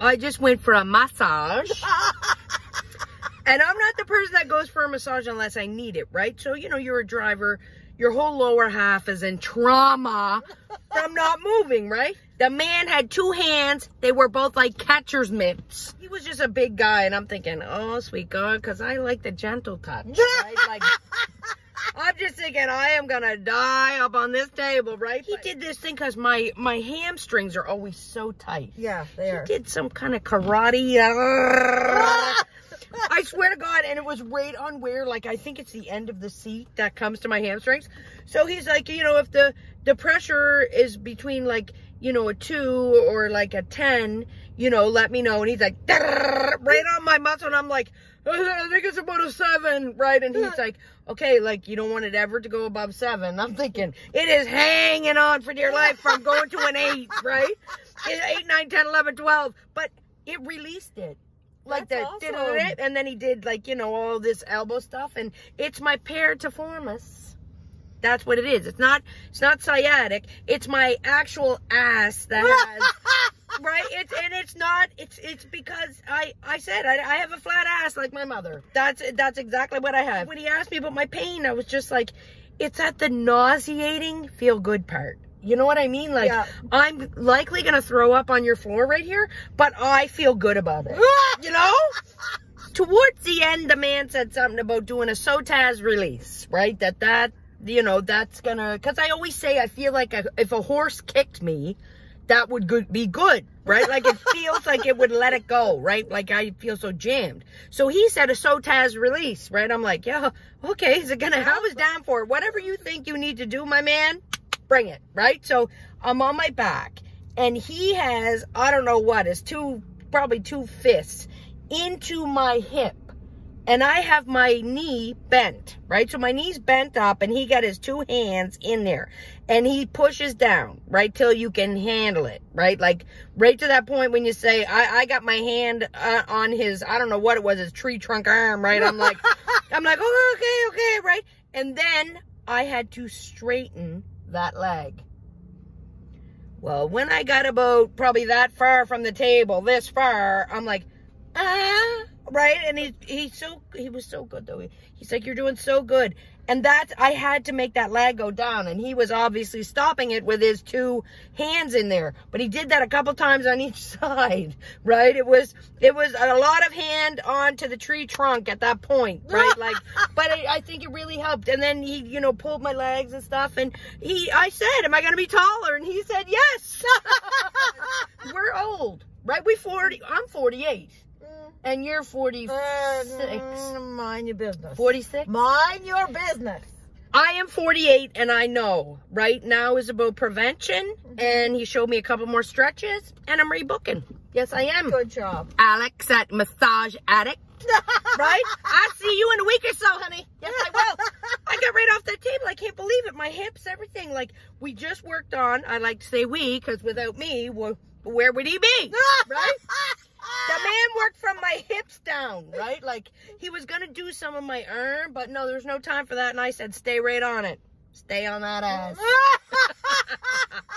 I just went for a massage. and I'm not the person that goes for a massage unless I need it, right? So, you know, you're a driver, your whole lower half is in trauma from not moving, right? The man had two hands. They were both like catcher's mitts. He was just a big guy, and I'm thinking, oh, sweet God, because I like the gentle touch, right? Like, I'm just thinking I am gonna die up on this table, right? He did this thing because my my hamstrings are always so tight. Yeah, they are. He did some kind of karate. Uh, ah! Uh, I swear to God, and it was right on where, like, I think it's the end of the seat that comes to my hamstrings. So he's like, you know, if the the pressure is between like, you know, a two or like a ten, you know, let me know. And he's like, right on my muscle, and I'm like, I think it's about a seven, right? And he's like, okay, like you don't want it ever to go above seven. I'm thinking it is hanging on for dear life from going to an eight, right? Eight, nine, ten, eleven, twelve, but it released it like That's that, awesome. and then he did like you know all this elbow stuff, and it's my piriformis. That's what it is. It's not. It's not sciatic. It's my actual ass that has. right. It's and it's not. It's it's because I I said I, I have a flat ass like my mother. That's that's exactly what I have. When he asked me about my pain, I was just like, it's at the nauseating feel good part. You know what I mean? Like Yeah. I'm likely gonna throw up on your floor right here, but I feel good about it. you know? Towards the end, the man said something about doing a psoas release, right? That that, you know, that's gonna, cause I always say I feel like a, if a horse kicked me, that would good, be good, right? Like it feels like it would let it go, right? Like I feel so jammed. So he said a psoas release, right? I'm like, yeah, okay, is it gonna, I was down for it. Whatever you think you need to do, my man, bring it, right? So I'm on my back and he has, I don't know what, is two, probably two fists into my hip. And I have my knee bent, right? So my knee's bent up and he got his two hands in there and he pushes down, right? Till you can handle it, right? Like right to that point when you say, I, I got my hand uh, on his, I don't know what it was, his tree trunk arm, right? I'm like, I'm like, oh, okay, okay, right? And then I had to straighten that leg. Well, when I got about probably that far from the table, this far, I'm like, ah, right? And he he's so he was so good though. He, he's like, you're doing so good. And that's I had to make that leg go down, and he was obviously stopping it with his two hands in there. But he did that a couple times on each side, right? It was it was a lot of hand onto the tree trunk at that point, right? Like, but I, I think it really helped. And then he, you know, pulled my legs and stuff, and he, I said, "Am I going to be taller?" And he said, "Yes." We're old, right? We forty. I'm forty-eight, and you're forty-six. Uh, mind your business. 46? Mind your business. I am 48 and I know right now is about prevention and he showed me a couple more stretches and I'm rebooking. Yes, I am. Good job. Alex at Massage Addict. right? I'll see you in a week or so, honey. Yes, I will. I got right off that table. I can't believe it. My hips, everything. Like, we just worked on, I like to say we, because without me, well, where would he be? right? Worked from my hips down, right? Like, he was to do some of my arm, but no, there's no time for that. And I said, stay right on it. Stay on that ass.